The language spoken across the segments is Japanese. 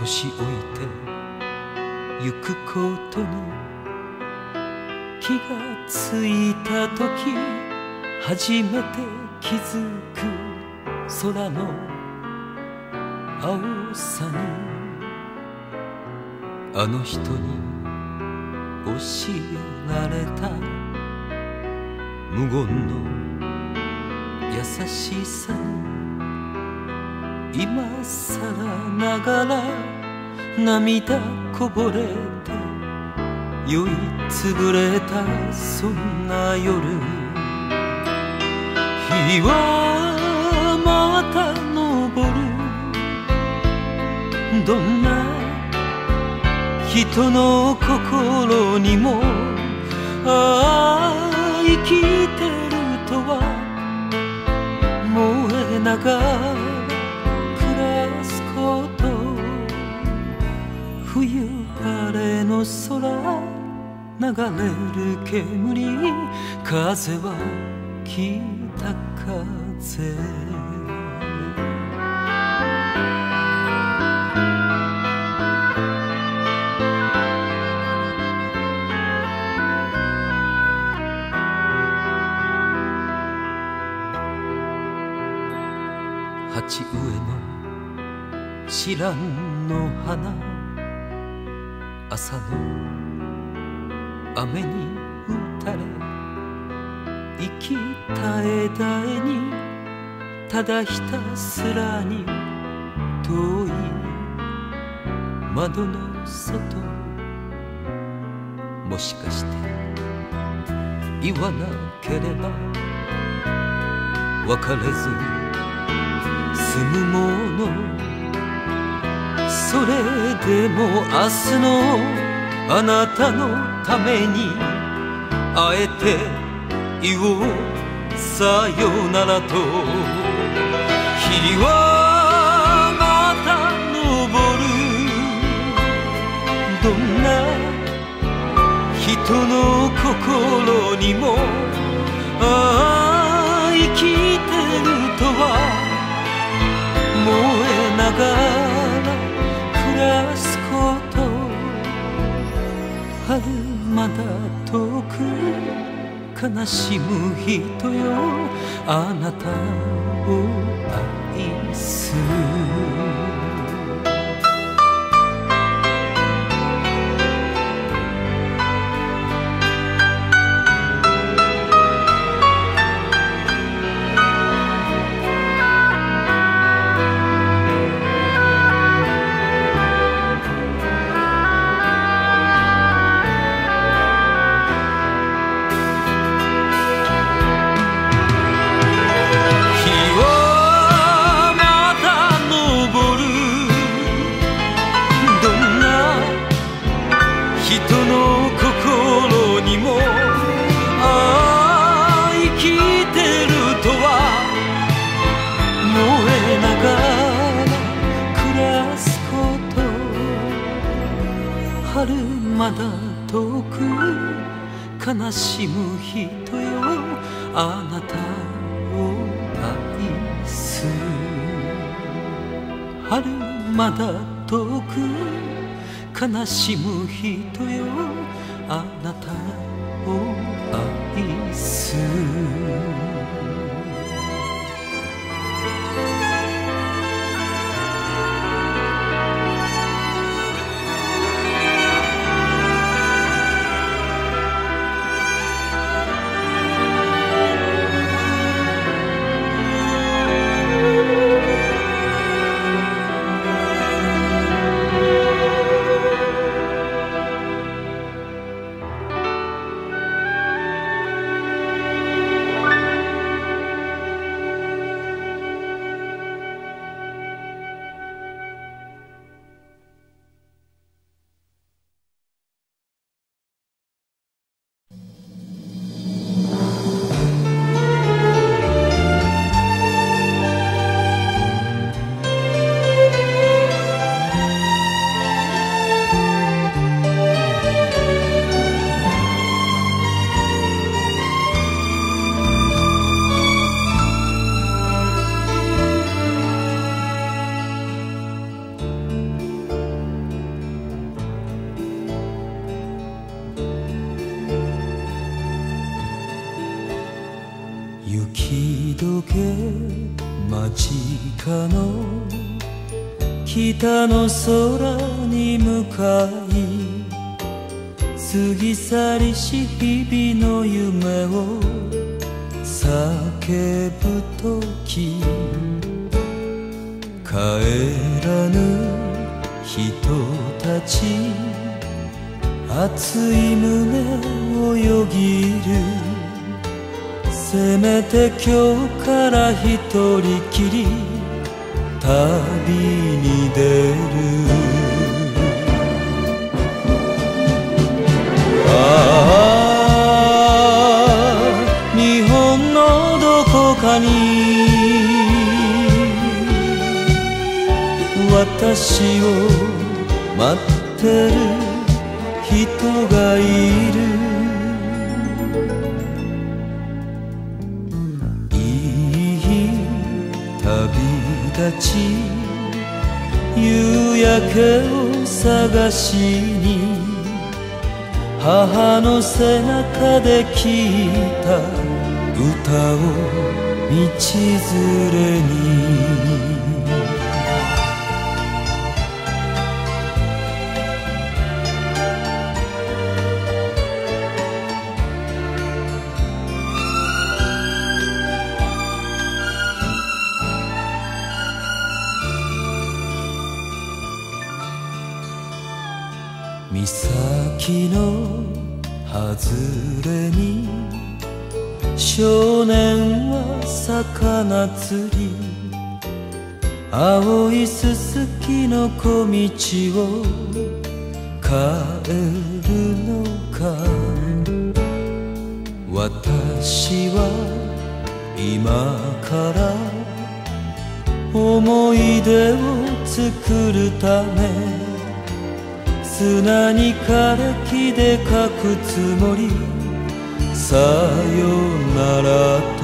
年老いてゆくことに気がついた時初めて気づく空の青さにあの人に教えられた無言の優しさに今さらながら涙こぼれて酔いつぶれたそんな夜。日はまた昇る。どんな人の心にもああ生きてるとは燃えながら冬晴れの空流れる煙風は北風。鉢植えの知らんの花。朝の雨に打たれ生きた枝絵にただひたすらに遠い窓の外もしかして言わなければ別れずに済むものそれでも明日のあなたのためにあえて言おうさよならと。日はまた昇る。どんな人の心にもらすこと。春まだ遠く悲しむ人よ。あなたを愛す春まだ遠く悲しむ人よあなたを愛す北の空に向かい過ぎ去りし日々の夢を叫ぶ時帰らぬ人たち熱い胸をよぎる。せめて今日から一人きり。旅に出る。ああ日本のどこかに私立ち夕焼けを探しに母の背中で聞いた歌を道連れに岬の外れに少年は魚釣り青いすすきの小道を帰るのか。私は今から思い出を作るため砂に枯れ木で書くつもり。さよならと。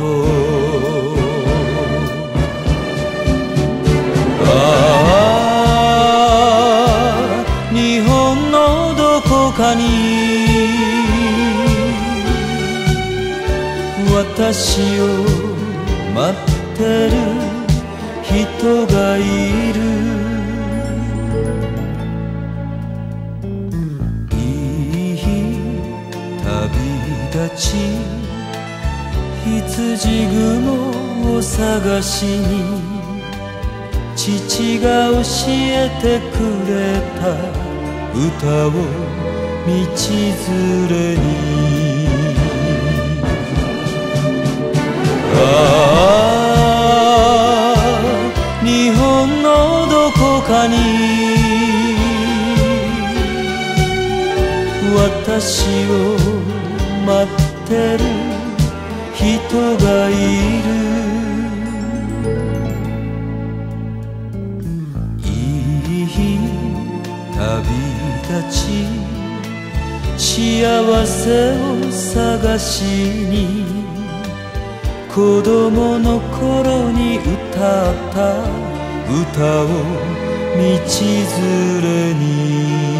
ああ日本のどこかに。私を待ってる人がいる。ち羊雲を探しに父が教えてくれた歌を道連れに。ああ日本のどこかに。私を待ってる。人がいる。いい日旅立ち。幸せを探しに。子供の頃に歌った。歌を道連れに。